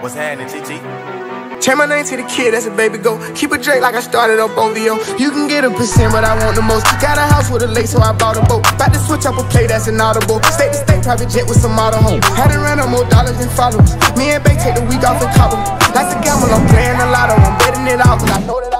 What's happening, GG? Change my name to the kid, that's a baby go. Keep it Drake like I started up OVO. You can get a percent, but I want the most. Got a house with a lake, so I bought a boat. About to switch up a play that's inaudible. State to state, private jet with some model home. Had to run up more dollars than followers. Me and Bay take the week off and cobble. That's a gamble, I'm playing a lotto. I'm betting it out, but I know that I